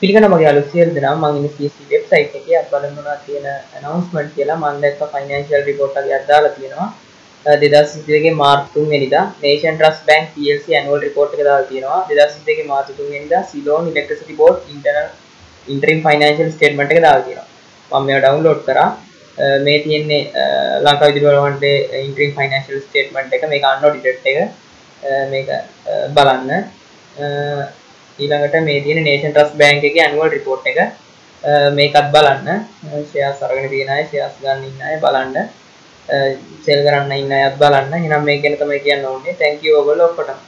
පිළිගන්න මගේ අලුත් සියලු දෙනා මම ඉන්නේ CSC වෙබ්සයිට් එකේ. අත් බලන්න උනා තියෙන announcement කියලා මම දැක්ක financial report එකක් දාලා තියෙනවා. 2022 ගේ මාර්ච් 3 වෙනිදා Nation Trust Bank PLC annual report එක දාලා තියෙනවා. 2022 ගේ මාර්ච් 3 වෙනිදා Ceylon Electricity Board internal interim financial statement එක දාලා තියෙනවා. මම මේවා download කරා. මේ තියෙන්නේ ලංකා විදුලි බලවන්ටේ interim financial statement එක. මේක unaudited එක. මේක බලන්න. ඊළඟට මේ තියෙන නේෂන් ට්‍රස්ට් බැංක් එකේ ඇනුවල් රිපෝට් එක. මේකත් බලන්න. ෂෙයාර්ස් අරගෙන තියෙන අය ෂෙයාර්ස් ගන්න ඉන්න අය බලන්න. සෙල් කරන්න ඉන්න අයත් බලන්න. එහෙනම් මේක ගැන තමයි කියන්න ඕනේ. Thank you ඔයගොල්ලෝ ඔක්කොටම.